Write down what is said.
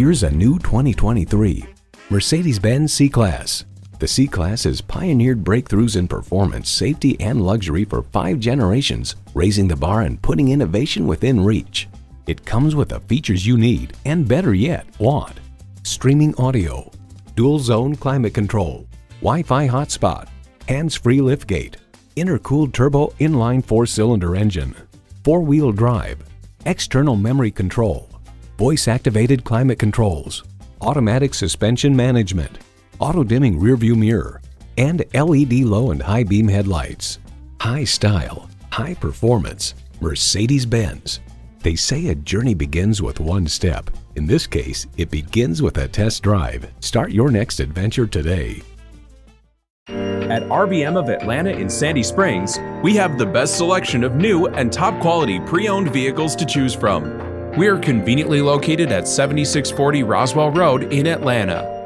Here's a new 2023 Mercedes-Benz C-Class. The C-Class has pioneered breakthroughs in performance, safety, and luxury for five generations, raising the bar and putting innovation within reach. It comes with the features you need, and better yet, want. Streaming audio, dual zone climate control, Wi-Fi hotspot, hands-free liftgate, intercooled turbo inline four-cylinder engine, four-wheel drive, external memory control, voice-activated climate controls, automatic suspension management, auto-dimming rearview mirror, and LED low and high beam headlights. High style, high performance, Mercedes-Benz. They say a journey begins with one step. In this case, it begins with a test drive. Start your next adventure today. At RBM of Atlanta in Sandy Springs, we have the best selection of new and top quality pre owned vehicles to choose from. We are conveniently located at 7640 Roswell Road in Atlanta.